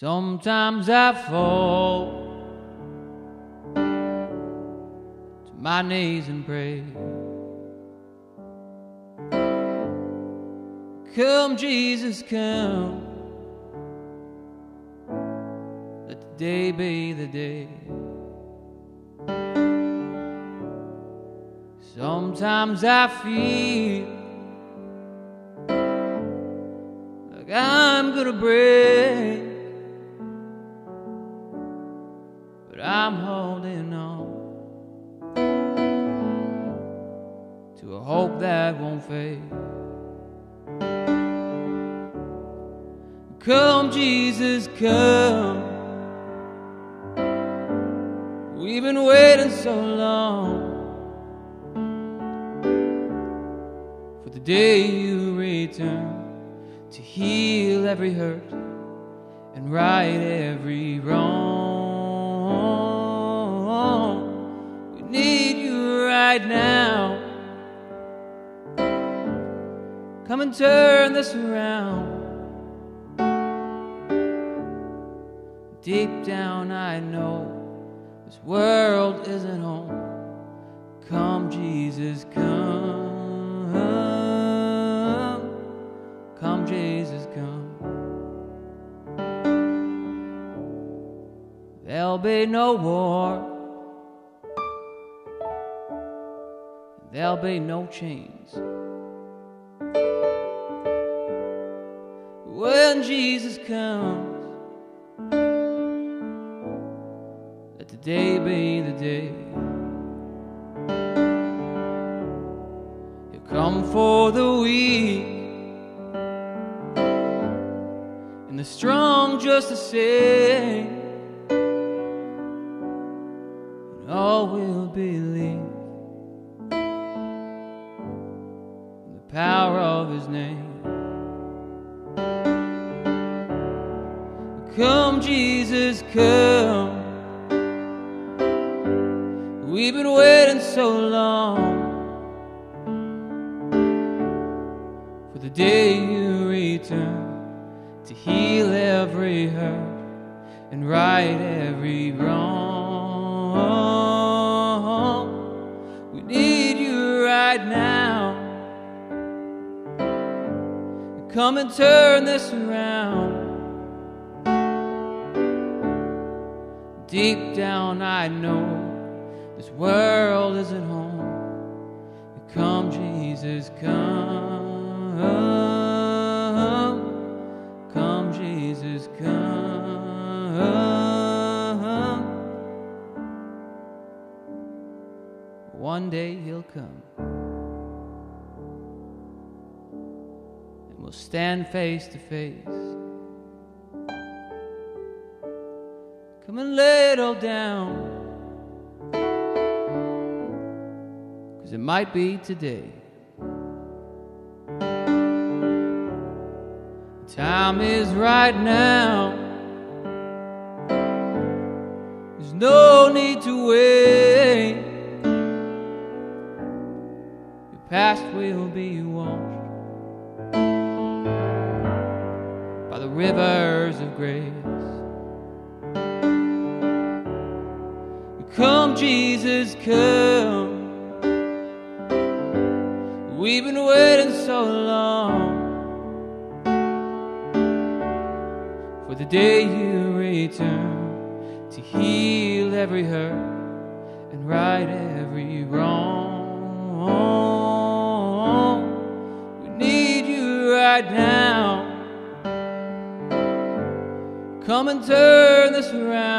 Sometimes I fall to my knees and pray. Come, Jesus, come. Let the day be the day. Sometimes I feel like I'm gonna break, to a hope that won't fade. Come, Jesus, come. We've been waiting so long for the day you return to heal every hurt and right every wrong. We need you right now. Come and turn this around. Deep down, I know this world isn't home. Come, Jesus, come. Come, Jesus, come. There'll be no war. There'll be no chains. When Jesus comes, let the day be the day. He'll come for the weak and the strong just the same. And all will believe in the power of His name. Come, Jesus, come. We've been waiting so long for the day you return to heal every hurt and right every wrong. We need you right now. Come and turn this around. Deep down, I know this world isn't home. Come, Jesus, come. Come, Jesus, come. One day he'll come. And we'll stand face to face. Come and lay it all down. Cause it might be today. Time is right now. There's no need to wait. Your past will be washed by the rivers of grace. Come, Jesus, come. We've been waiting so long for the day you return to heal every hurt and right every wrong. We need you right now. Come and turn this around.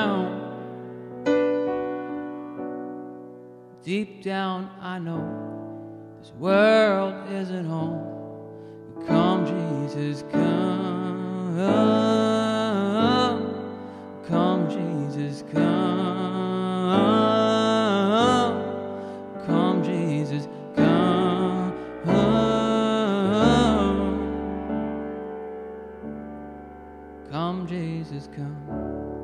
Deep down, I know this world isn't home. Come, Jesus, come. Come, Jesus, come. Come, Jesus, come. Come, Jesus, come.